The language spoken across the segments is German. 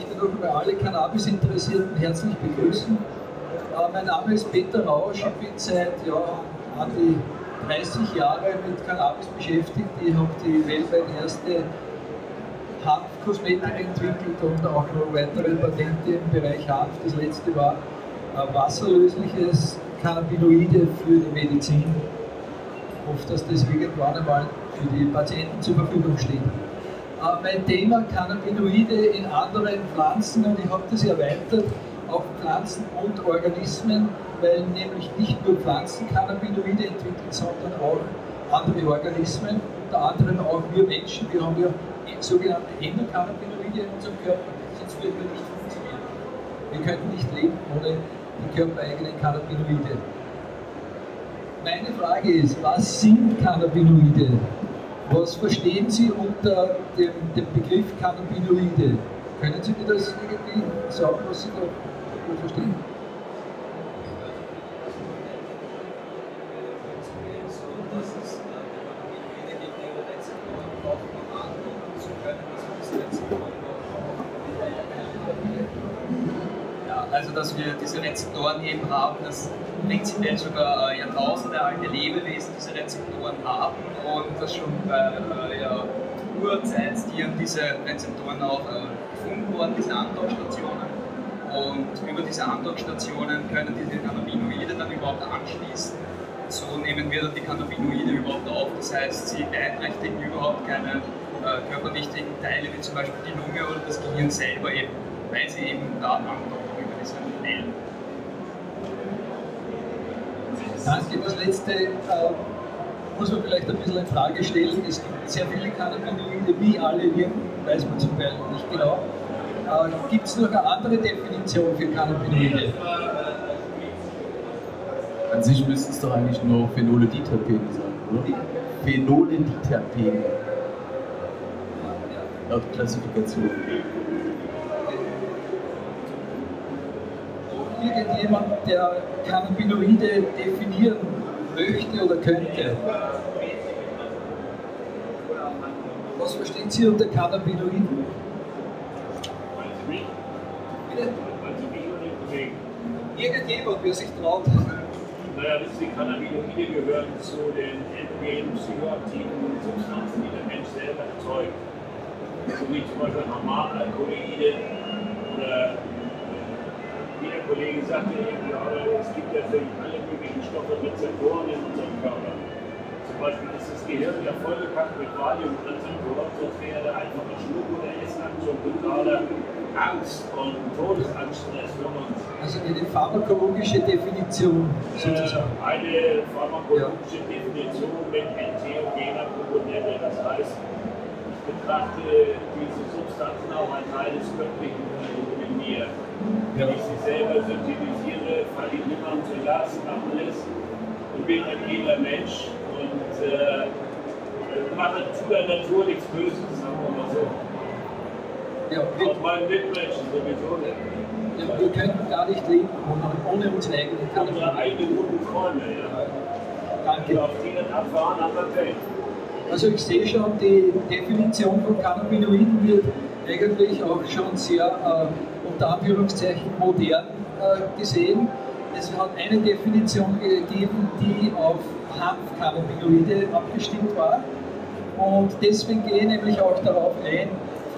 noch einmal alle Cannabis-Interessierten herzlich begrüßen. Äh, mein Name ist Peter Rausch, ich bin seit ja, an die 30 Jahre mit Cannabis beschäftigt. Ich habe die weltweit erste Hanfkosmetik entwickelt und auch noch weitere Patente im Bereich Hanf. Das letzte war wasserlösliches Cannabinoide für die Medizin. Ich hoffe, dass das irgendwann einmal für die Patienten zur Verfügung steht. Mein Thema Cannabinoide in anderen Pflanzen und ich habe das erweitert auf Pflanzen und Organismen, weil nämlich nicht nur Pflanzen Cannabinoide entwickeln, sondern auch andere Organismen, unter anderem auch wir Menschen. Wir haben ja sogenannte Endokannabinoide in unserem Körper, sonst würden wir nicht funktionieren. Wir könnten nicht leben ohne die körpereigenen Cannabinoide. Meine Frage ist, was sind Cannabinoide? Was verstehen Sie unter dem, dem Begriff Cannabinoide? Können Sie mir das irgendwie sagen, was Sie da verstehen? Also dass wir diese Rezeptoren eben haben, dass prinzipiell sogar äh, Jahrtausende alte Lebewesen diese Rezeptoren haben und dass schon bei äh, ja, Urzeitstieren diese Rezeptoren auch äh, gefunden wurden, diese Andockstationen. Und über diese Andockstationen können diese Cannabinoide dann überhaupt anschließen. So nehmen wir dann die Cannabinoide überhaupt auf. Das heißt, sie beeinträchtigen überhaupt keine äh, körperwichtigen Teile, wie zum Beispiel die Lunge oder das Gehirn selber eben, weil sie eben da andocken über diese Wellen. Danke. Das letzte äh, muss man vielleicht ein bisschen in Frage stellen. Es gibt sehr viele Cannabinoide, wie alle wirken, weiß man zum Teil nicht genau. Äh, gibt es noch eine andere Definition für Cannabinoide? An sich müssten es doch eigentlich nur Phenole-Diterpene sein, oder? Phenole-Diterpene. Laut Klassifikation. Irgendjemand, der Cannabinoide definieren möchte oder könnte. Was verstehen Sie unter Cannabinoiden? Bitte? Irgendjemand, wer sich traut. Naja, die Cannabinoide gehören zu den endogenen psychoaktiven Substanzen, die der Mensch selber erzeugt. So wie zum Beispiel Normalalkoholide oder Kollege sagte, ja, es gibt ja für alle möglichen Stoffe Rezeptoren in unserem Körper. Zum Beispiel ist das Gehirn ja vollgepackt mit Valiumrezeptoren, sonst wäre einfach ein Schluck oder Essland schon totaler Angst und Todesangststress für uns. Also eine pharmakologische Definition sozusagen. Äh, eine pharmakologische ja. Definition mit entheogener Komponente. Das heißt, ich betrachte diese Substanzen auch als Teil des Körperlichen mir. Wenn ich sie selber synthetisiere, falle ich niemandem zu Last, mache alles und bin ein edler Mensch und äh, mache zu der Natur nichts Böses, sagen wir mal so. Ja, Auch meinen Mitmenschen sowieso nicht. Ja, wir könnten gar nicht leben ohne, unsere eigenen Unsere eigenen guten Freunde, ja. Danke. Und auf denen abfahren haben wir Pech. Also ich sehe schon, die Definition von Cannabinoiden wird eigentlich auch schon sehr äh, unter Anführungszeichen modern äh, gesehen. Es hat eine Definition gegeben, die auf Hanfcannabinoide abgestimmt war. Und deswegen gehe ich nämlich auch darauf ein,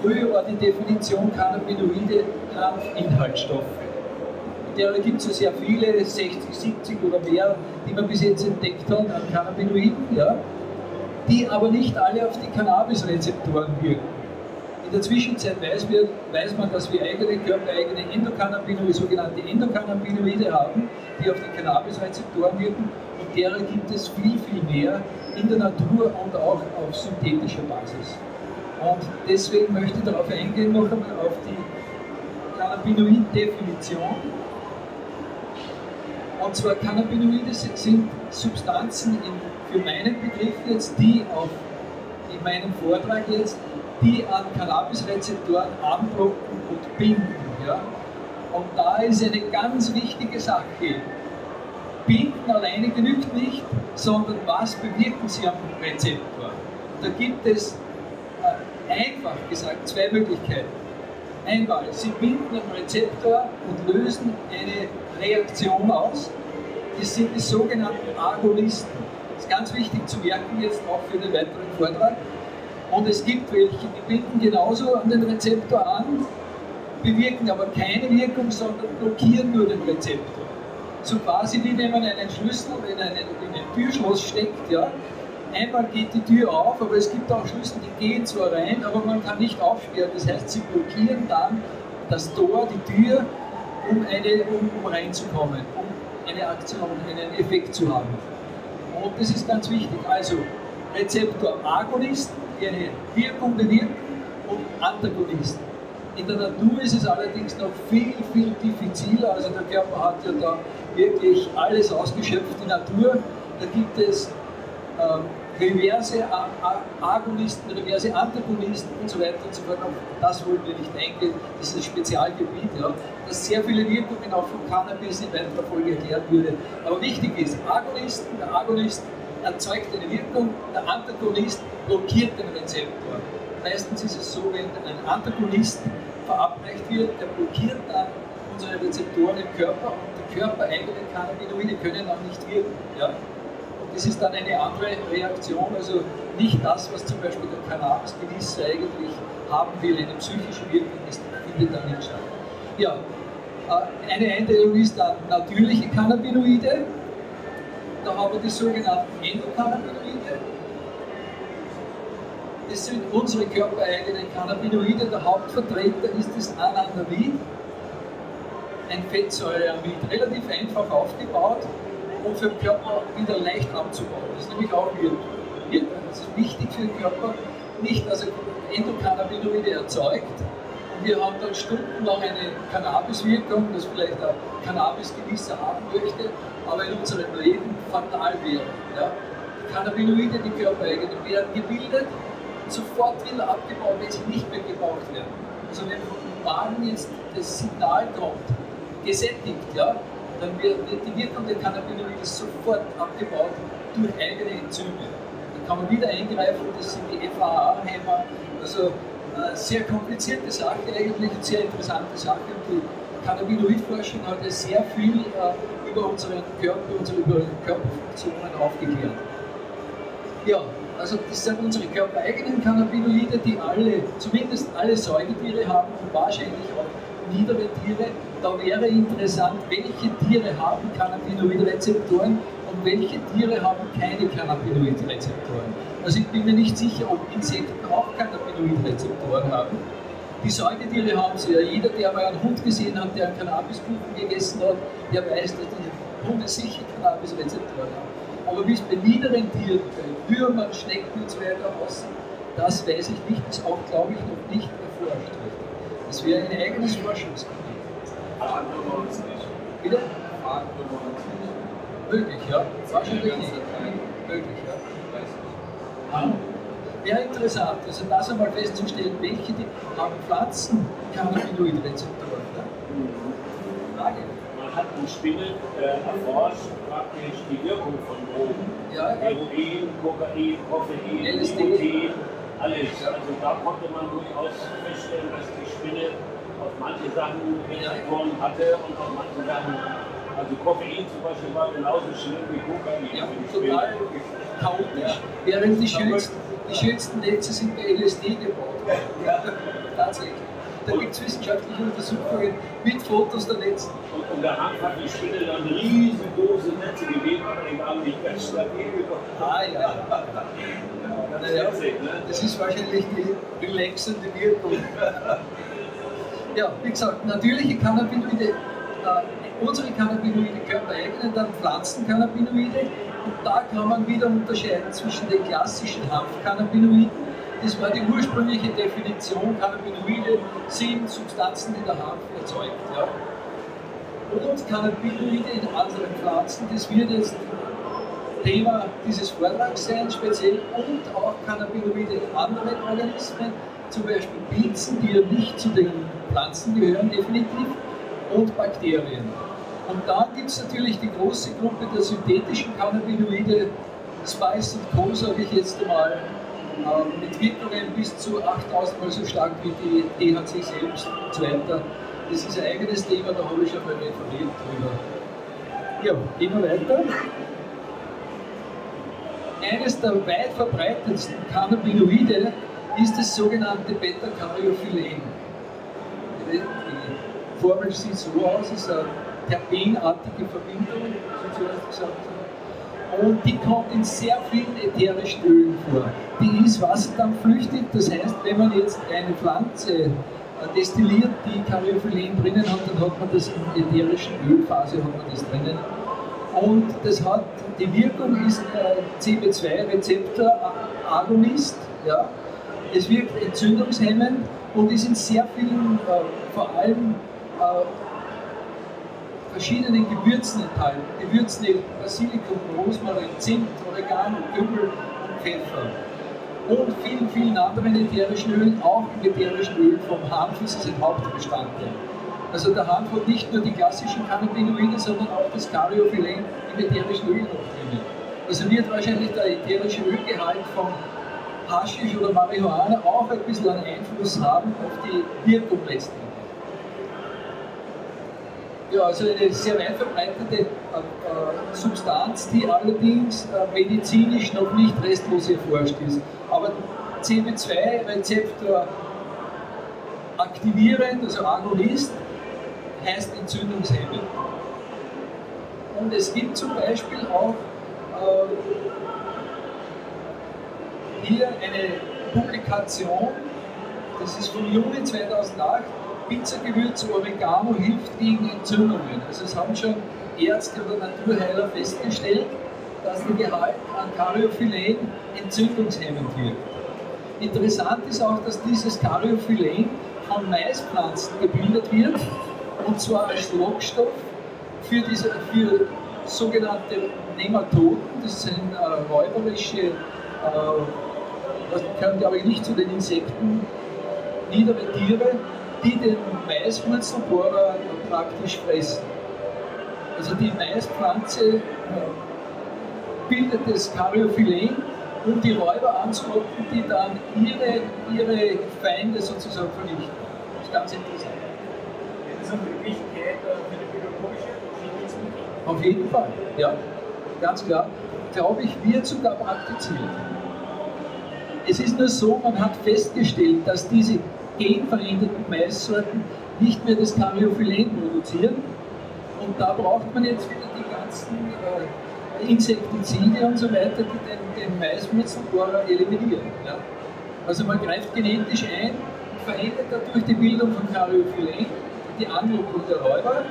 früher war die Definition Cannabinoide Hanfinhaltsstoffe. Derer gibt es ja sehr viele, 60, 70 oder mehr, die man bis jetzt entdeckt hat an Cannabinoiden, ja, die aber nicht alle auf die Cannabis-Rezeptoren wirken. In der Zwischenzeit weiß, wir, weiß man, dass wir eigene körpereigene Endokannabinoide, sogenannte Endokannabinoide haben, die auf die Cannabis-Rezeptoren wirken und derer gibt es viel, viel mehr in der Natur und auch auf synthetischer Basis. Und deswegen möchte ich darauf eingehen, noch einmal auf die Cannabinoid-Definition. Und zwar Cannabinoide sind Substanzen in, für meinen Begriff jetzt, die auf, in meinem Vortrag jetzt, die an Cannabis-Rezeptoren anblocken und binden. Ja? Und da ist eine ganz wichtige Sache. Binden alleine genügt nicht, sondern was bewirken sie am Rezeptor? Da gibt es äh, einfach gesagt zwei Möglichkeiten. Einmal, sie binden einen Rezeptor und lösen eine Reaktion aus. Das sind die sogenannten Agonisten. Das ist ganz wichtig zu merken, jetzt auch für den weiteren Vortrag. Und es gibt welche, die binden genauso an den Rezeptor an, bewirken aber keine Wirkung, sondern blockieren nur den Rezeptor. So quasi wie wenn man einen Schlüssel in, einen, in ein Türschloss steckt, ja, einmal geht die Tür auf, aber es gibt auch Schlüssel, die gehen zwar rein, aber man kann nicht aufsperren. Das heißt, sie blockieren dann das Tor, die Tür, um, eine, um, um reinzukommen, um eine Aktion, einen Effekt zu haben. Und das ist ganz wichtig. Also Rezeptor Agonisten, eine Wirkung bewirken, und Antagonisten. In der Natur ist es allerdings noch viel, viel diffiziler. Also der Körper hat ja da wirklich alles ausgeschöpft. Die Natur, da gibt es ähm, reverse Agonisten, reverse Antagonisten und so weiter und so fort. Auf das wollen wir nicht eingehen, das ist ein Spezialgebiet, ja, das sehr viele Wirkungen auch von Cannabis in weiterer Folge erklären würde. Aber wichtig ist, Agonisten, der Agonist erzeugt eine Wirkung, der Antagonist blockiert den Rezeptor. Meistens ist es so, wenn ein Antagonist verabreicht wird, der blockiert dann unsere Rezeptoren im Körper und die körpereigenen Cannabinoide können auch nicht wirken. Ja? das ist dann eine andere Reaktion, also nicht das, was zum Beispiel der Cannabis-Genießer eigentlich haben will, eine psychische Wirkung, das findet dann nicht statt. Ja, äh, eine Einteilung ist dann natürliche Cannabinoide, da haben wir die sogenannten Endokannabinoide. Das sind unsere körpereigenen Cannabinoide. Der Hauptvertreter ist das Anandamid, ein Fettsäureamid, relativ einfach aufgebaut und für den Körper wieder leicht abzubauen. Das ist nämlich auch wichtig für den Körper, nicht, er Endokannabinoide erzeugt wir haben dann stundenlang eine Cannabiswirkung, das vielleicht ein Cannabisgewisser haben möchte, aber in unserem Leben fatal wäre. Ja? Cannabinoide, die körpereigenen, werden gebildet sofort wieder abgebaut, wenn sie nicht mehr gebraucht werden. Also wenn vom Magen jetzt das Signal kommt, gesättigt, ja, dann wird die Wirkung der Cannabinoide sofort abgebaut durch eigene Enzyme. Da kann man wieder eingreifen, das sind die FAA-Hämmer. Also sehr komplizierte Sache eigentlich und sehr interessante Sache. Und die Cannabinoidforschung hat ja sehr viel äh, über unseren Körper, unsere über Körperfunktionen aufgeklärt. Ja, also das sind unsere körpereigenen Cannabinoide, die alle, zumindest alle Säugetiere haben und wahrscheinlich auch niedere Tiere. Da wäre interessant, welche Tiere haben Cannabinoidrezeptoren und welche Tiere haben keine Cannabinoidrezeptoren. Also ich bin mir nicht sicher, ob Insekten auch Cannabinoidrezeptoren haben. Die Säugetiere haben sie ja. Jeder, der mal einen Hund gesehen hat, der einen Cannabiskuchen gegessen hat, der weiß, dass die Hunde sicher Cannabisrezeptoren haben. Aber wie es bei niederen Tieren, bei Würmern, Schnecken und so weiter aussieht, das weiß ich nicht, ist auch, glaube ich, noch nicht erforscht. Das wäre ein eigenes Forschungsgebiet. Fragen nicht. Bitte? Fragen wir uns nicht. Möglich, ja. Möglich, ja. Wäre interessant, also das einmal festzustellen, welche die haben Pflanzen Cannabinoidrezeptoren. Ne? Frage. Man hat in Spinnen äh, erforscht praktisch die Wirkung von Drogen. Ja, Heroin, Kokain, Koffein, LSD. Nikotin, alles. Also da konnte man durchaus feststellen, dass die Spinne auf manche Sachen Rezeptoren hatte und auf manche Sachen, also Koffein zum Beispiel war genauso schlimm wie Kokain Ja, total chaotisch. Während die schönsten, die schönsten Netze sind bei LSD gebaut. Ja, tatsächlich. Da gibt es wissenschaftliche Untersuchungen mit Fotos der Netze. Und, und der Hand hat die Spinne dann riesengroße Netze gegeben, aber die waren nicht ganz stabil geworden. Ah ja. Das Naja, ist witzig, ne? das ist wahrscheinlich die relaxende Wirkung. Ja, wie gesagt, natürliche Cannabinoide, äh, unsere Cannabinoide körpereigenen, dann Pflanzencannabinoide. Und da kann man wieder unterscheiden zwischen den klassischen Hanfcannabinoiden. Das war die ursprüngliche Definition. Cannabinoide sind Substanzen, die der Hanf erzeugt. Ja. Und Cannabinoide in anderen Pflanzen, das wird jetzt Thema dieses Vortrags sein, speziell und auch Cannabinoide in anderen Organismen, zum Beispiel Pilzen, die ja nicht zu den Pflanzen gehören, definitiv, und Bakterien. Und dann gibt es natürlich die große Gruppe der synthetischen Cannabinoide, Spice und Co., sage ich jetzt einmal, äh, mit Wirkungen bis zu 8000 Mal so stark wie die THC selbst und so weiter. Das ist ein eigenes Thema, da habe ich schon mal informiert drüber. Ja, gehen wir weiter. Eines der weit verbreitetsten Cannabinoide ist das sogenannte Beta-Caryophyllene. Die Formel sieht so aus, ist eine terpenartige Verbindung, wie ich zuerst gesagt habe. Und die kommt in sehr vielen ätherischen Ölen vor. Die ist wasserdampfflüchtig, das heißt, wenn man jetzt eine Pflanze äh, destilliert, die Caryophyllene drinnen hat, dann hat man das in ätherischen Ölphase hat man das drinnen. Und das hat, die Wirkung ist äh, CB2-Rezeptor-Agonist. Ja. Es wirkt entzündungshemmend und ist in sehr vielen, äh, vor allem äh, verschiedenen Gewürzen enthalten. Gewürzen wie Basilikum, Rosmarin, Zimt, Oregano, Kümmel und Pfeffer. Und vielen, vielen anderen ätherischen Ölen, auch im ätherischen Öl vom Hanf ist es ein Hauptbestandteil. Also der Hanf hat nicht nur die klassischen Cannabinoide, sondern auch das Caryophyllene im ätherischen Öl noch drin. Also wird wahrscheinlich der ätherische Ölgehalt von Haschisch oder Marihuana auch ein bisschen einen Einfluss haben auf die Wirkung letztendlich. Ja, also eine sehr weit verbreitete äh, äh, Substanz, die allerdings äh, medizinisch noch nicht restlos erforscht ist. Aber CB2-Rezeptor aktivierend, also Agonist, heißt entzündungshemmend. Und es gibt zum Beispiel auch äh, hier eine Publikation, das ist vom Juni 2008, Pizzagewürz Oregano hilft gegen Entzündungen. Also es haben schon Ärzte oder Naturheiler festgestellt, dass der Gehalt an Caryophyllene entzündungshemmend wirkt. Interessant ist auch, dass dieses Caryophyllene von Maispflanzen gebildet wird und zwar als Lockstoff für, diese, für sogenannte Nematoden, das sind äh, räuberische, äh, das gehören glaube ich nicht zu den Insekten, niedere Tiere, die den Maiswurzelbohrer praktisch fressen. Also die Maispflanze äh, bildet das Caryophyllene, um die Räuber anzulocken, die dann ihre, ihre Feinde sozusagen vernichten. Das ist ganz interessant. Das ist eine Möglichkeit für die biologische Chemie Auf jeden Fall, ja, ganz klar. Glaube ich, wird sogar praktiziert. Es ist nur so, man hat festgestellt, dass diese genveränderten Maissorten nicht mehr das Caryophyllene produzieren. Und da braucht man jetzt wieder die ganzen äh, Insektizide und so weiter, die den, den Maiswurzelbohrer eliminieren. Ja. Also man greift genetisch ein und verändert dadurch die Bildung von Caryophyllene, die Anlockung der Räuber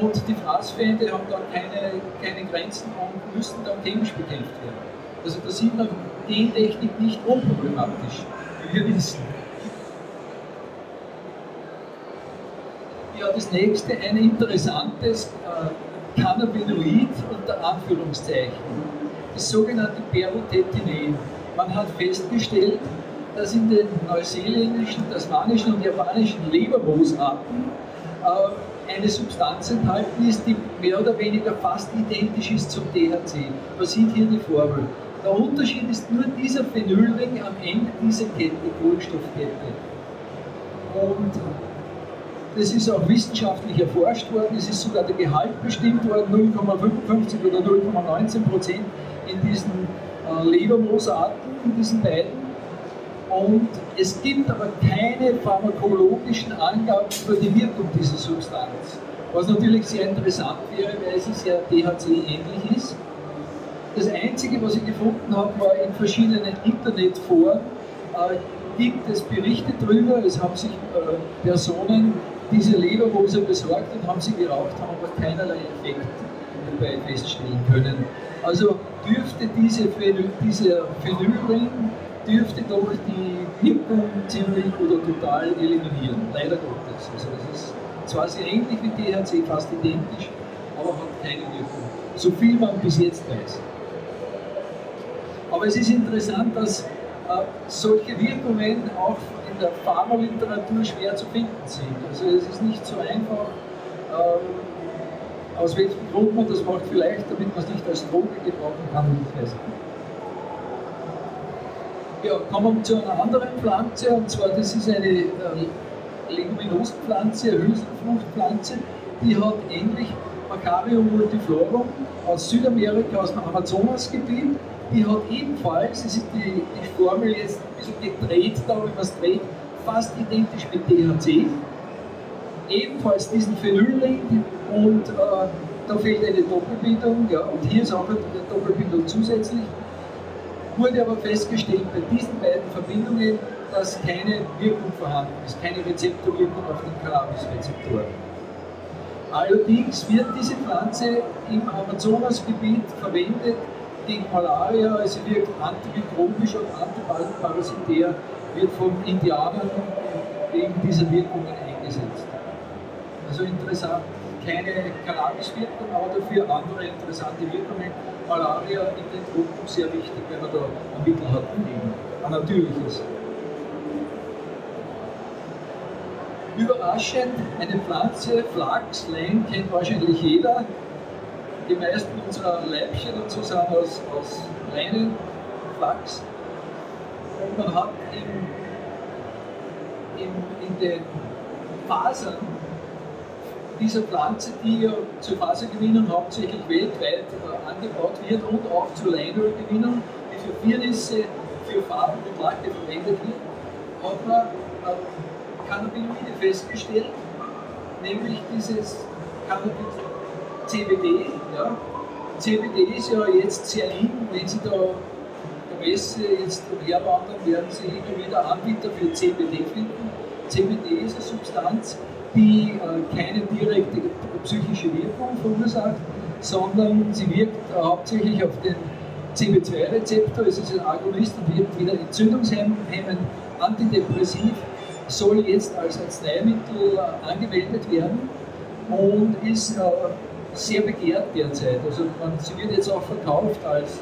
und die Fraßfeinde haben dann keine, keine Grenzen und müssen dann chemisch bekämpft werden. Also da sieht man Gentechnik nicht unproblematisch, wie wir wissen. Ja, das nächste, ein interessantes äh, Cannabinoid unter Anführungszeichen, das sogenannte Perothetinen. Man hat festgestellt, dass in den neuseeländischen, tasmanischen und japanischen Lebermoosarten äh, eine Substanz enthalten ist, die mehr oder weniger fast identisch ist zum THC. Man sieht hier die Formel. Der Unterschied ist nur dieser Phenylring am Ende dieser Kette, Kohlenstoffkette. Und das ist auch wissenschaftlich erforscht worden. Es ist sogar der Gehalt bestimmt worden, 0,55 oder 0,19 Prozent in diesen äh, Lebermoosarten, in diesen beiden. Und es gibt aber keine pharmakologischen Angaben über die Wirkung dieser Substanz. Was natürlich sehr interessant wäre, weil es ja THC-ähnlich ist. Das Einzige, was ich gefunden habe, war in verschiedenen Internetforen, äh, gibt es Berichte darüber, es haben sich äh, Personen diese Leberrose besorgt und haben sie geraucht, haben aber keinerlei Effekt dabei feststellen können. Also dürfte diese Phenyl, dieser Phenylring dürfte doch die Wirkung ziemlich oder total eliminieren, leider Gottes. Also das ist zwar sehr ähnlich wie THC, fast identisch, aber hat keine Wirkung. So viel man bis jetzt weiß. Aber es ist interessant, dass äh, solche Wirkungen auch in der Pharmaliteratur schwer zu finden sind. Also es ist nicht so einfach, äh, aus welchem Grund man das macht, vielleicht damit man es nicht als Droge gebrauchen kann, nicht. Ja, kommen wir zu einer anderen Pflanze, und zwar das ist eine äh, eine Hülsenfruchtpflanze, die hat ähnlich Macarium multiflorum aus Südamerika, aus dem Amazonasgebiet. Die hat ebenfalls, das ist die, die Formel jetzt bisschen gedreht, da es dreht, fast identisch mit THC. Ebenfalls diesen Phenylring und äh, da fehlt eine Doppelbindung, ja, und hier ist auch eine Doppelbindung zusätzlich. Wurde aber festgestellt bei diesen beiden Verbindungen, dass keine Wirkung vorhanden ist, keine Rezeptorwirkung auf den Cannabis-Rezeptoren. Allerdings wird diese Pflanze im Amazonasgebiet verwendet gegen Malaria, also wirkt antimikrobisch und antiparasitär, wird von Indianern wegen dieser Wirkungen eingesetzt. Also interessant, keine Cannabis-Wirkung, aber dafür andere interessante Wirkungen. Malaria in den Tropen sehr wichtig, wenn man da ein Mittel hat, ein natürliches. Überraschend, eine Pflanze, Flachs, Lein kennt wahrscheinlich jeder. Die meisten unserer Leibchen und so sind aus, aus Leinen, Flachs. Und man hat in, in, in den Fasern dieser Pflanze, die ja zur Fasergewinnung hauptsächlich weltweit äh, angebaut wird und auch zur Leinölgewinnung, die für Firnisse, für Farben und Lacke verwendet wird, hat man äh, Cannabinoide festgestellt, nämlich dieses Cannabis CBD. Ja. CBD ist ja jetzt sehr in, wenn Sie da der Messe jetzt umherwandern, werden Sie immer wieder Anbieter für CBD finden. CBD ist eine Substanz, die äh, keine direkte psychische Wirkung verursacht, sondern sie wirkt äh, hauptsächlich auf den CB2-Rezeptor, es ist ein Agonist und wirkt wieder entzündungshemmend, antidepressiv, soll jetzt als Arzneimittel äh, angemeldet werden und ist sehr begehrt derzeit. Also man, sie wird jetzt auch verkauft als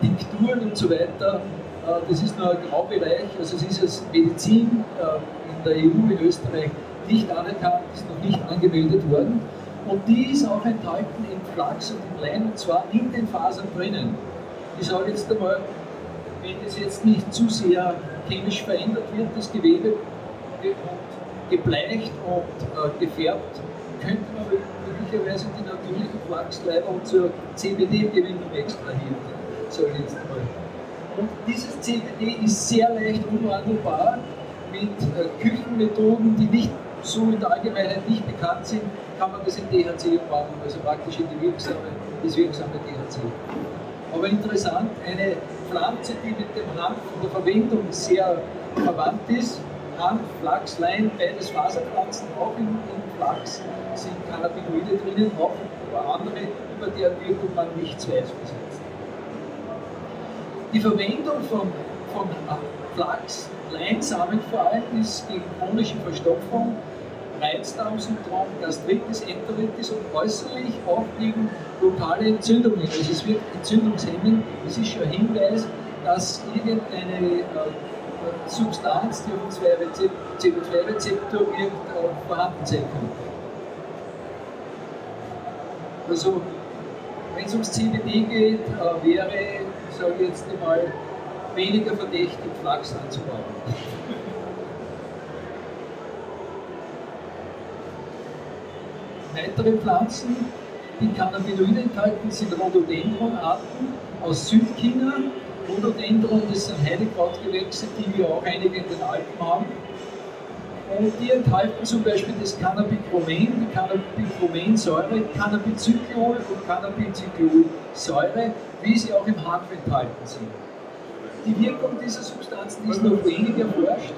Tinkturen und so weiter. Äh, das ist nur ein Graubereich, also es ist als Medizin in der EU in Österreich nicht anerkannt, ist noch nicht angemeldet worden. Und die ist auch enthalten in Flachs und in Lein, und zwar in den Fasern drinnen. Ich sage jetzt einmal, wenn das jetzt nicht zu sehr chemisch verändert wird, das Gewebe, und gebleicht und äh, gefärbt, könnte man möglicherweise die natürlichen Flachsleiber zur CBD-Gewinnung extrahieren. Sage ich jetzt mal. Und dieses CBD ist sehr leicht umwandelbar mit äh, Küchenmethoden, die nicht so in der Allgemeinheit nicht bekannt sind, kann man das in THC umwandeln, also praktisch in die wirksame, das wirksame THC. Aber interessant, eine Pflanze, die mit dem Hanf in der Verwendung sehr verwandt ist, Hanf, Flachs, Lein, beides Faserpflanzen, auch in, in Flachs sind Cannabinoide drinnen, auch andere, über deren Wirkung man nichts weiß bis jetzt. Die Verwendung von, von Flachs, Leinsamen vor allem, ist gegen chronische Verstopfung, Reizdarmsyndrom, Gastritis, Enteritis und äußerlich auch gegen lokale Entzündungen. Also es wird entzündungshemmend, es ist schon ein Hinweis, dass irgendeine äh, Substanz, die auf den CO2-Rezeptor wirkt, äh, vorhanden sein könnte. Also, wenn es ums CBD geht, äh, wäre, sage ich jetzt einmal, weniger verdächtig, Flachs anzubauen. Weitere Pflanzen, die Cannabinoide enthalten, sind Rhododendronarten aus Südchina, Rhododendron, das sind Heidekrautgewächse, die wir auch einige in den Alpen haben. Und die enthalten zum Beispiel das Cannabichromen, die Cannabichromensäure, Cannabicyclol und Cannabicyclolsäure, wie sie auch im Hanf enthalten sind. Die Wirkung dieser Substanzen ist noch wenig erforscht,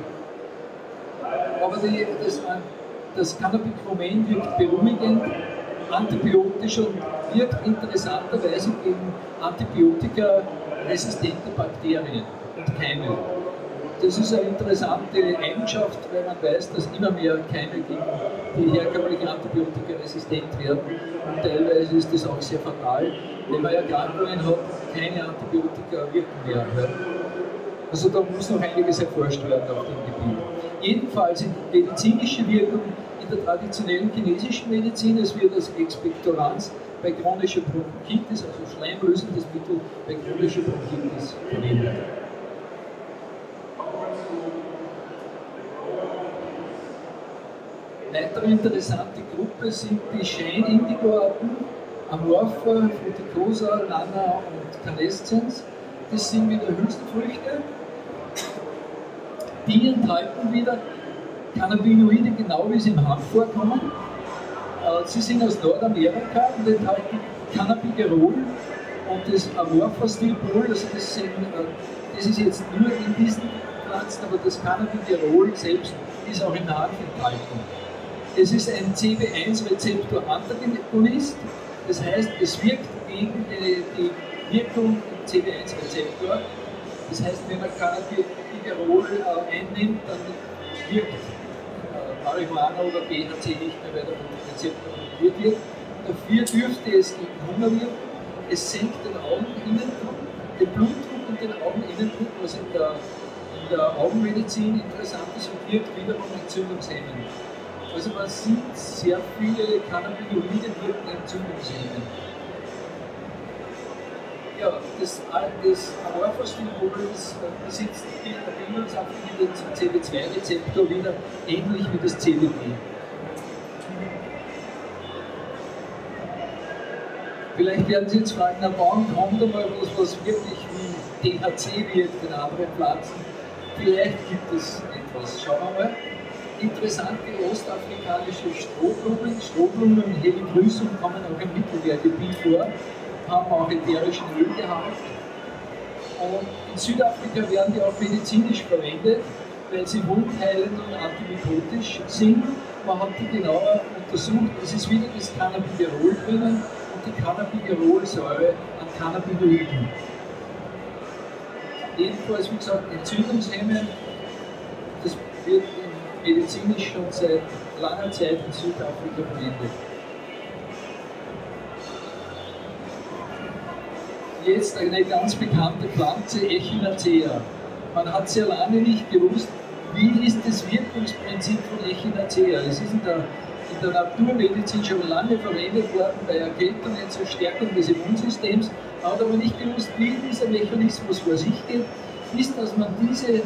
aber die, das, das Cannabichromen wirkt beruhigend, antibiotisch und wirkt interessanterweise gegen Antibiotika resistente Bakterien und Keime. Das ist eine interessante Eigenschaft, weil man weiß, dass immer mehr Keime gegen die herkömmlichen Antibiotika resistent werden. Und teilweise ist das auch sehr fatal, wenn man Erkrankungen hat, keine Antibiotika wirken mehr. Also da muss noch einiges erforscht werden auf dem Gebiet. Jedenfalls in medizinische Wirkung in der traditionellen chinesischen Medizin, es wird als Expektoranz bei chronischer Bronchitis, also schleimlösendes Mittel bei chronischer Bronchitis verwendet. Weitere interessante Gruppe sind die Schein-Indigo-Arten, Amorpha, Fruticosa, Lana und Calescens. Das sind wieder Hülsenfrüchte. Die enthalten wieder Cannabinoide genau wie sie im Hanf vorkommen. Äh, sie sind aus Nordamerika und enthalten Cannabigerol und das Amorpha-Stilpol, also das, sind, äh, das ist jetzt nur in diesen Pflanzen, aber das Cannabigerol selbst ist auch im Hanf enthalten. Es ist ein CB1-Rezeptor-Antagonist, das heißt, es wirkt gegen die, die Wirkung im CB1-Rezeptor. Das heißt, wenn man Cannabigerol äh, einnimmt, dann wirkt äh, Marihuana oder THC nicht mehr, weil der Rezeptor blockiert wird. Dafür dürfte es gegen Hunger wirken. Es senkt den Augeninnendruck, den Blutdruck und den Augeninnendruck, was in der, in der Augenmedizin interessant ist und wirkt wiederum entzündungshemmend. Also man sieht sehr viele Cannabinoide wirken entzündungshemmend. Ja, das, das Amorphosphingol besitzt Bindungsabfinität zum CB2-Rezeptor wieder ähnlich wie das CBD. Vielleicht werden Sie jetzt fragen, na warum kommt einmal was, was wirklich wie THC wirkt in anderen Pflanzen? Vielleicht gibt es etwas. Schauen wir mal interessante ostafrikanische Strohblumen. Strohblumen und Heligrüßum kommen auch im Mittelmeergebiet vor, haben auch ätherischen Öl gehabt. Und in Südafrika werden die auch medizinisch verwendet, weil sie wundheilend und antimikotisch sind. Man hat die genauer untersucht. Es ist wieder das Cannabigerol drinnen Cannabigerolsäure an Cannabinoiden. Jedenfalls, wie gesagt, Entzündungshemmend. Das wird medizinisch schon seit langer Zeit in Südafrika verwendet. Jetzt eine ganz bekannte Pflanze, Echinacea. Man hat sehr lange nicht gewusst, wie ist das Wirkungsprinzip von Echinacea. Es ist in der, in der Naturmedizin schon lange verwendet worden bei Erkältungen zur Stärkung des Immunsystems. Hat aber nicht gewusst, wie dieser Mechanismus vor sich geht, ist, dass man diese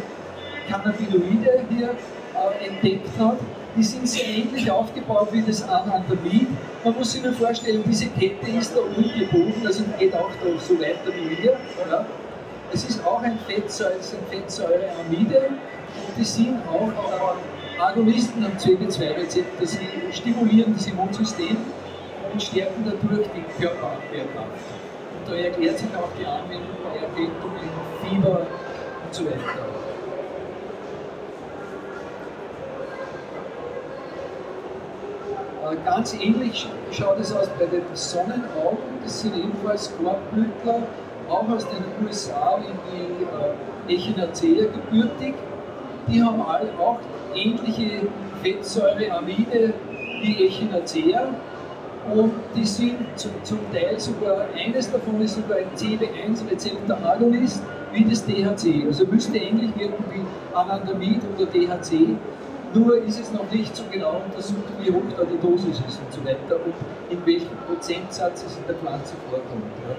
Cannabinoide hier äh, entdeckt hat, die sind sehr ähnlich aufgebaut wie das Anandamid. Man muss sich nur vorstellen, diese Kette ist da unten gebogen, also geht auch da so weiter wie hier. Ja. Es ist auch ein Fettsäure, Fettsäureamide und die sind auch äh, Agonisten am CB2-Rezeptor. Sie stimulieren das Immunsystem und stärken dadurch die Körperabwehrkraft. Und da erklärt sich auch die Anwendung bei Erkältungen, Fieber und so weiter. Äh, ganz ähnlich schaut es aus bei den Sonnenaugen. Das sind ebenfalls Korbblütler, auch aus den USA in die äh, Echinacea gebürtig. Die haben alle auch ähnliche Fettsäureamide wie Echinacea und die sind zum, zum Teil sogar, eines davon ist sogar ein CB1-Rezeptor-Agonist wie das THC. Also müsste ähnlich wirken wie Anandamid oder THC. Nur ist es noch nicht so genau untersucht, wie hoch da die Dosis ist und so weiter und in welchem Prozentsatz es in der Pflanze vorkommt. Ja.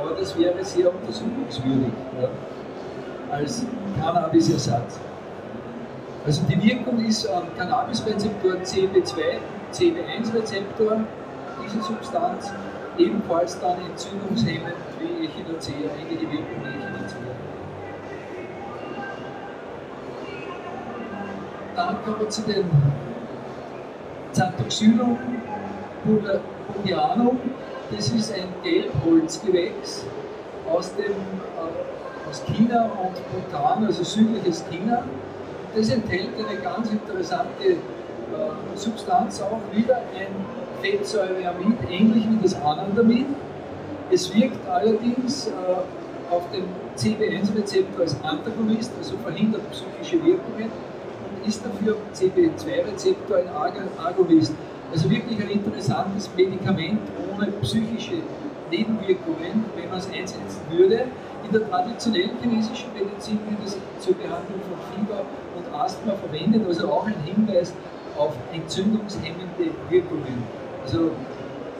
Aber das wäre sehr untersuchungswürdig ja, als Cannabisersatz. Also die Wirkung ist am Cannabisrezeptor CB2, CB1-Rezeptor, diese Substanz, ebenfalls dann entzündungshemmend wie Echinacea, ähnliche Wirkung wie Echinacea. dann kommen wir zu den Xanthoxylum bullianum. Das ist ein Gelbholzgewächs aus, dem, äh, aus China und Bhutan, also südliches China. Das enthält eine ganz interessante äh, Substanz auch, wieder ein Fettsäureamid, ähnlich wie das Anandamid. Es wirkt allerdings äh, auf dem CB1-Rezeptor als Antagonist, also verhindert psychische Wirkungen ist dafür CB2-Rezeptor ein Agonist. Also wirklich ein interessantes Medikament ohne psychische Nebenwirkungen, wenn man es einsetzen würde. In der traditionellen chinesischen Medizin wird es zur Behandlung von Fieber und Asthma verwendet, also auch ein Hinweis auf entzündungshemmende Wirkungen. Also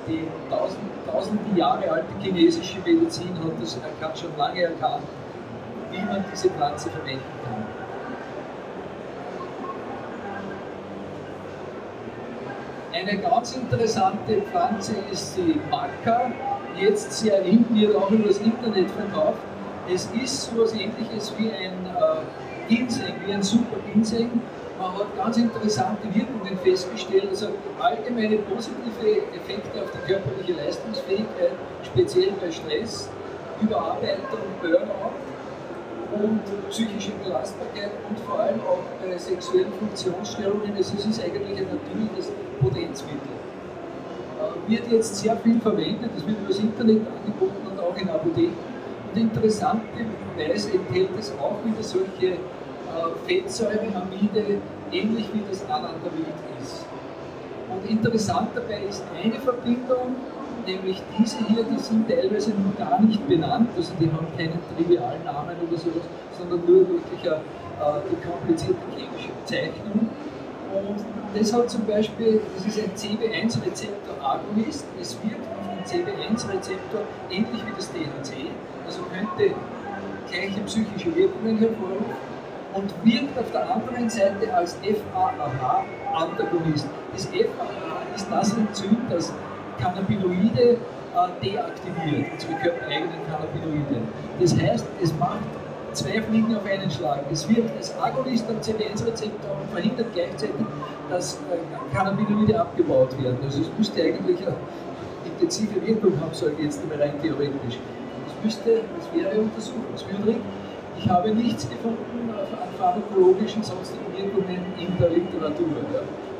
die tausend, tausende Jahre alte chinesische Medizin hat das hat schon lange erkannt, wie man diese Pflanze verwenden kann. Eine ganz interessante Pflanze ist die Maca, jetzt sehr in, wird auch über das Internet verkauft. Es ist so etwas ähnliches wie ein äh, Ginseng, wie ein Super Ginseng. Man hat ganz interessante Wirkungen festgestellt, also allgemeine positive Effekte auf die körperliche Leistungsfähigkeit, speziell bei Stress, Überarbeitung, Burnout und psychische Belastbarkeit und vor allem auch bei sexuellen Funktionsstörungen. Also es ist eigentlich ein natürliches Potenzmittel. Wird jetzt sehr viel verwendet, es wird über das Internet angeboten und auch in Apotheken. Und interessanterweise enthält es auch wieder solche äh, Fettsäureamide, ähnlich wie das Anandamid ist. Und interessant dabei ist eine Verbindung, nämlich diese hier, die sind teilweise noch gar nicht benannt, also die haben keinen trivialen Namen oder sowas, sondern nur wirklich eine, äh, die komplizierte chemische Bezeichnung. Und das hat zum Beispiel, das ist ein CB1-Rezeptor-Agonist, es wirkt auf den CB1-Rezeptor ähnlich wie das THC, also könnte gleiche psychische Wirkungen hervorrufen und wirkt auf der anderen Seite als FAAH-Antagonist. Das FAAH ist das Enzym, das Cannabinoide äh, deaktiviert, unsere körpereigenen Cannabinoide. Das heißt, es macht zwei Fliegen auf einen Schlag. Es wirkt als Agonist am CB1-Rezeptor und verhindert gleichzeitig, dass äh, Cannabinoide abgebaut werden. Also es müsste eigentlich eine intensive Wirkung haben, sage ich jetzt rein theoretisch. Das müsste, das wäre untersuchungswürdig. Ich habe nichts gefunden an pharmakologischen sonstigen Wirkungen in der Literatur.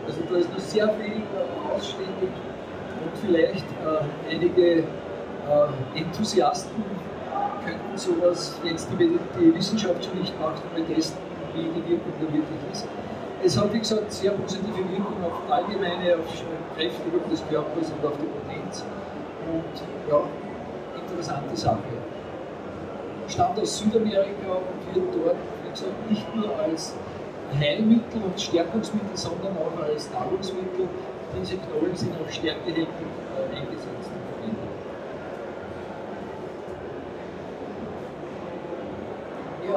Also da ist noch sehr viel äh, ausständig und vielleicht äh, einige Enthusiasten könnten sowas, jetzt die, die Wissenschaft schon nicht macht, mal testen, wie die Wirkung da wirklich ist. Es hat, wie gesagt, sehr positive Wirkung auf allgemeine, auf Kräftigung des Körpers und auf die Potenz. Und ja, interessante Sache. Stammt aus Südamerika und wird dort, wie gesagt, nicht nur als Heilmittel und Stärkungsmittel, sondern auch als Nahrungsmittel. Diese Knollen sind auch stärkehältig äh, eingesetzt.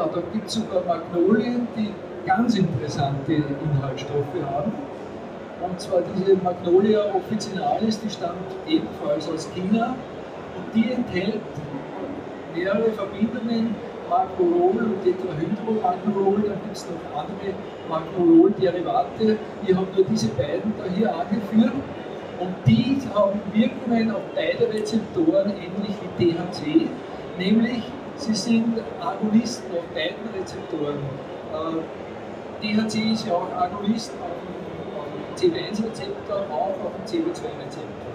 Ja, da gibt es sogar Magnolien, die ganz interessante Inhaltsstoffe haben. Und zwar diese Magnolia officinalis, die stammt ebenfalls aus China und die enthält mehrere Verbindungen, Magnolol und Tetrahydromagnolol, dann gibt es noch andere Magnolol-Derivate. Ich habe nur diese beiden da hier angeführt und die haben Wirkungen auf beide Rezeptoren ähnlich wie THC, nämlich sie sind Agonisten auf beiden Rezeptoren. Äh, THC ist ja auch Agonist auf dem CB1-Rezeptor, auch auf dem CB2-Rezeptor.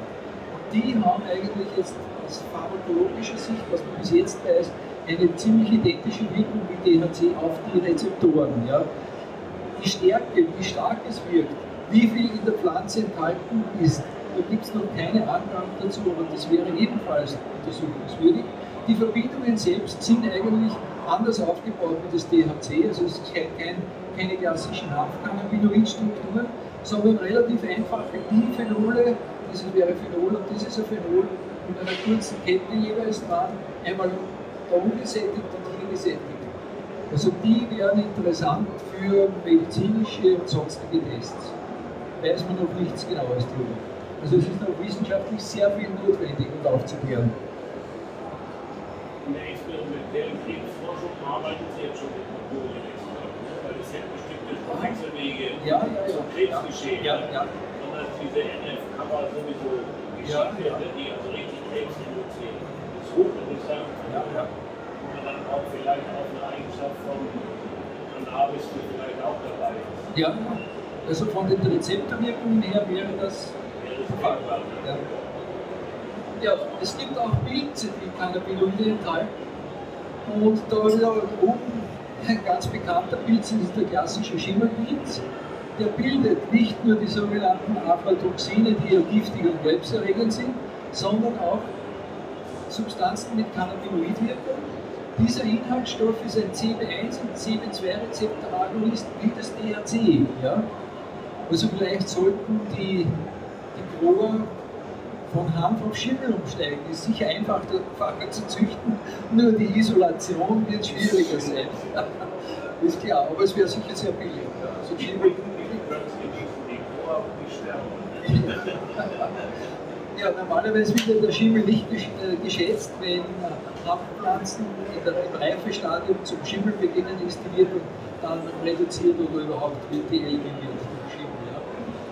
Und die haben eigentlich jetzt aus pharmakologischer Sicht, was man bis jetzt weiß, eine ziemlich identische Wirkung wie THC auf die Rezeptoren. Ja. Die Stärke, wie stark es wirkt, wie viel in der Pflanze enthalten ist, da gibt es noch keine Angaben dazu, aber das wäre ebenfalls untersuchungswürdig. Die Verbindungen selbst sind eigentlich anders aufgebaut wie das THC, also es ist kein, keine klassischen Hanfcannabinoidstrukturen, sondern relativ einfache Diphenole, dieses wäre Phenol und dieses ist ein Phenol mit einer kurzen Kette jeweils dran, einmal da ungesättigt und hier gesättigt. Also die wären interessant für medizinische und sonstige Tests. Weiß man noch nichts Genaues darüber. Also es ist noch wissenschaftlich sehr viel notwendig und aufzuklären. In der experimentellen Krebsforschung arbeiten Sie jetzt schon mit Motorien, weil es ja bestimmte Wechselwege ja, ja, ja. zum Krebsgeschehen Ja, ja. sondern diese NF-Kammer sowieso Ja, Geschichte, ja. die also richtig Krebs induziert. Das ist hochinteressant. Ja, ja. Wo man dann auch vielleicht auch eine Eigenschaft von Cannabis die vielleicht auch dabei ist. Ja, also von den Rezeptorwirkungen her wäre das Wäre das. Ja. es gibt auch Pilze, die Cannabinoide enthalten. Und da wieder oben ein ganz bekannter Pilz ist der klassische Schimmelpilz. Der bildet nicht nur die sogenannten Aflatoxine, die ja giftig und krebserregend sind, sondern auch Substanzen mit Cannabinoidwirkung. Dieser Inhaltsstoff ist ein CB1 und CB2-Rezeptor-Agonist wie das THC. Ja? Also vielleicht sollten die, die Grower von Hanf auf Schimmel umsteigen. Ist sicher einfacher zu züchten, nur die Isolation wird schwieriger sein. ist klar, aber es wäre sicher sehr billig. Also Schimmel. Ja, normalerweise wird der Schimmel nicht äh, geschätzt, wenn Haftpflanzen im Reifestadium zum Schimmel beginnen, ist die Wirkung dann reduziert oder überhaupt wird die eliminiert.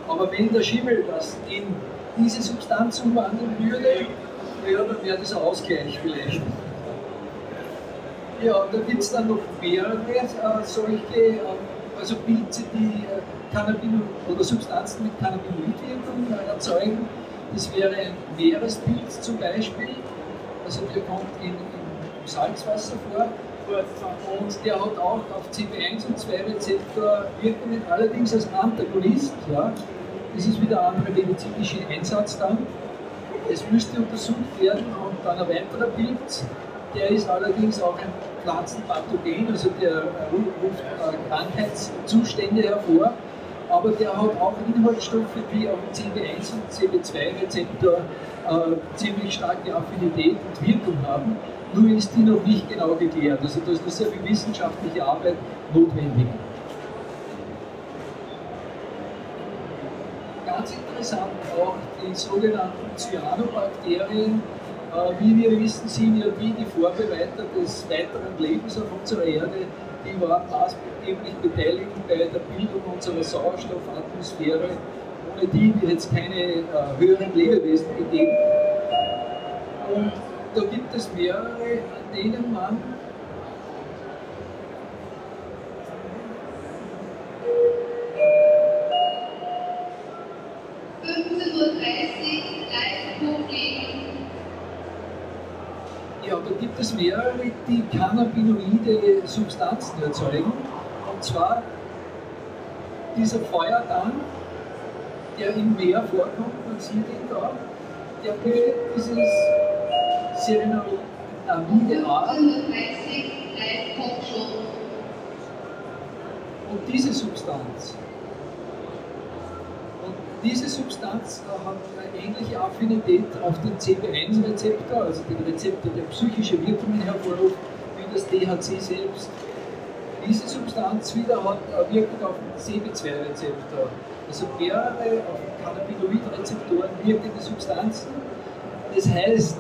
Aber wenn der Schimmel das in diese Substanz umwandeln würde, ja, dann wäre das ein Ausgleich vielleicht. Ja, da gibt es dann noch mehrere äh, solche, äh, also Pilze, die äh, Cannabino oder Substanzen mit Cannabinoidwirkung erzeugen. Das wäre ein Meerespilz zum Beispiel, also der kommt in, in Salzwasser vor und der hat auch auf CB1 und 2 Rezeptor Wirkungen, allerdings als Antagonist. Ja. Das ist wieder ein anderer medizinischer Einsatz dann. Es müsste untersucht werden und dann ein weiterer Pilz, der ist allerdings auch ein Pflanzenpathogen, also der ruft äh, Krankheitszustände hervor, aber der hat auch Inhaltsstoffe wie auf CB1 und CB2-Rezeptor äh, ziemlich starke Affinität und Wirkung haben, nur ist die noch nicht genau geklärt. Also da ist noch sehr viel wissenschaftliche Arbeit notwendig. Ganz interessant auch die sogenannten Cyanobakterien, äh, wie wir wissen, sind ja die die Vorbereiter des weiteren Lebens auf unserer Erde. Die waren maßgeblich beteiligt bei der Bildung unserer Sauerstoffatmosphäre. Ohne die wird es keine äh, höheren Lebewesen gegeben. Und da gibt es mehrere, an denen man cannabinoide Substanzen erzeugen. Und zwar dieser Feuertang, der im Meer vorkommt, man sieht ihn da, der bildet dieses Serenamide A. Und diese Substanz diese Substanz hat eine ähnliche Affinität auf den CB1-Rezeptor, also den Rezeptor, der psychische Wirkungen hervorruft, das THC selbst. Diese Substanz wieder hat eine Wirkung auf den CB2-Rezeptor. Also mehrere auf Cannabinoid-Rezeptoren wirkende Substanzen. Das heißt,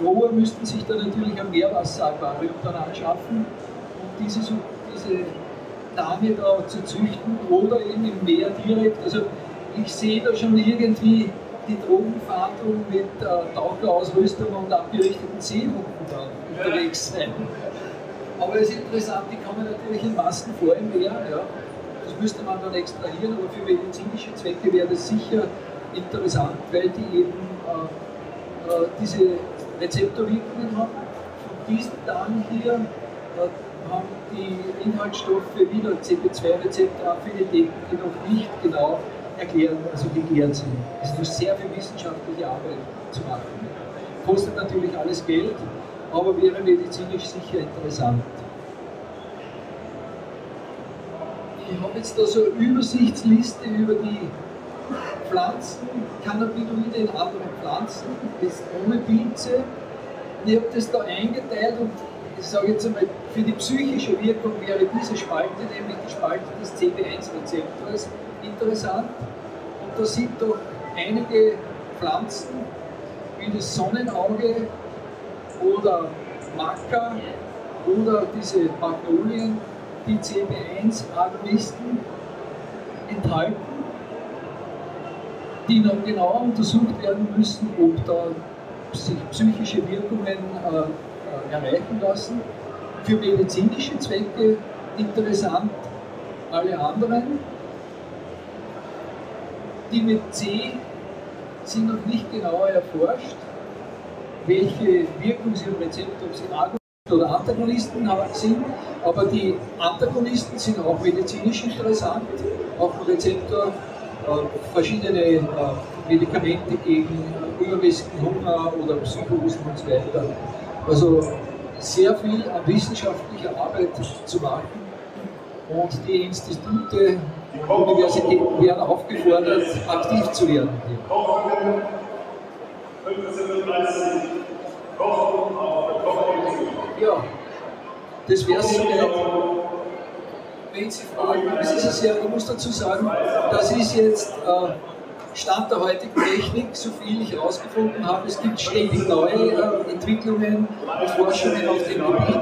Grower müssten sich da natürlich ein Meerwasseraquarium dann anschaffen, um diese, diese Dame da zu züchten oder eben im Meer direkt. Also ich sehe da schon irgendwie die Drogenfahndung mit äh, Taucherausrüstung und abgerichteten Seehunden da unterwegs sein. Aber es ist interessant, die kommen natürlich in Massen vor im Meer. Ja. Das müsste man dann extrahieren, aber für medizinische Zwecke wäre das sicher interessant, weil die eben äh, äh, diese Rezeptorwirkungen haben. Von diesen Tagen hier äh, haben die Inhaltsstoffe wieder CP2-Rezeptoraffinität, die noch nicht genau erklären, also geklärt sind. Es ist sehr viel wissenschaftliche Arbeit zu machen. Kostet natürlich alles Geld, aber wäre medizinisch sicher interessant. Ich habe jetzt da so eine Übersichtsliste über die Pflanzen, Cannabinoide in anderen Pflanzen, das ohne Pilze. Ich habe das da eingeteilt und ich sage jetzt einmal, für die psychische Wirkung wäre diese Spalte, nämlich die Spalte des CB1-Rezeptors, interessant. Und da sind doch einige Pflanzen wie das Sonnenauge oder Maca oder diese Magnolien, die CB1-Agonisten enthalten, die noch genauer untersucht werden müssen, ob da sich psychische Wirkungen äh, äh, erreichen lassen. Für medizinische Zwecke interessant alle anderen die mit C sind noch nicht genauer erforscht, welche Wirkung sie im Rezeptor, ob sie Agonisten oder Antagonisten sind, aber die Antagonisten sind auch medizinisch interessant, auch im Rezeptor verschiedene äh, Medikamente gegen übermäßigen Hunger oder Psychosen und so weiter. Also sehr viel an wissenschaftlicher Arbeit zu machen und die Institute Universitäten werden aufgefordert, aktiv zu werden. Ja, das wäre es Wenn Sie fragen, das ist es ja, ich muss dazu sagen, das ist jetzt äh, Stand der heutigen Technik, so viel ich herausgefunden habe, es gibt ständig neue äh, Entwicklungen und Forschungen auf dem Gebiet.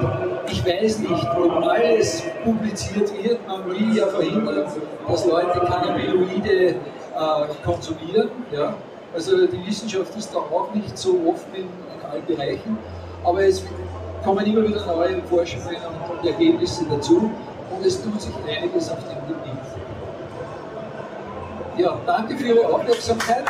Ich weiß nicht, ob alles publiziert wird. Man will ja verhindern, dass Leute Cannabinoide äh, konsumieren. Ja. Also die Wissenschaft ist da auch nicht so offen in, in allen Bereichen, aber es kommen immer wieder neue Forschungen und Ergebnisse dazu und es tut sich einiges auf dem Gebiet. Ja, danke für Ihre Aufmerksamkeit.